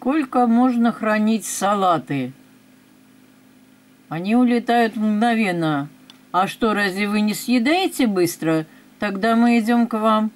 Сколько можно хранить салаты? Они улетают мгновенно. А что, разве вы не съедаете быстро? Тогда мы идем к вам.